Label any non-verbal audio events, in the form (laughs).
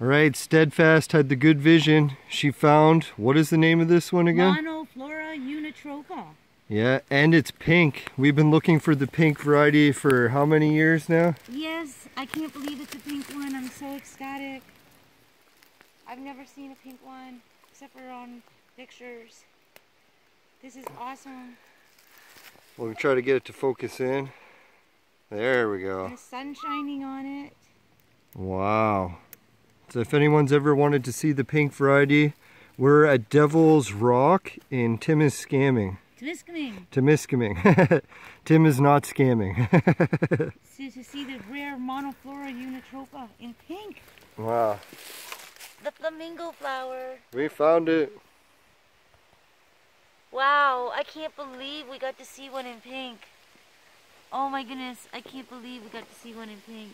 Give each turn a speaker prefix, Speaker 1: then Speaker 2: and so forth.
Speaker 1: All right, Steadfast had the good vision. She found, what is the name of this one again?
Speaker 2: Monoflora unitropa.
Speaker 1: Yeah, and it's pink. We've been looking for the pink variety for how many years now?
Speaker 2: Yes, I can't believe it's a pink one. I'm so ecstatic. I've never seen a pink one except for on pictures. This is awesome.
Speaker 1: We'll try to get it to focus in. There we go.
Speaker 2: The sun shining on it.
Speaker 1: Wow. So if anyone's ever wanted to see the pink variety, we're at Devil's Rock in Timiskaming.
Speaker 2: Temiskaming.
Speaker 1: Temiskaming. (laughs) Tim is not scamming. (laughs)
Speaker 2: to, to see the rare monoflora unitropa in pink.
Speaker 1: wow.
Speaker 2: The flamingo flower.
Speaker 1: We found it.
Speaker 2: Wow, I can't believe we got to see one in pink. Oh my goodness, I can't believe we got to see one in pink.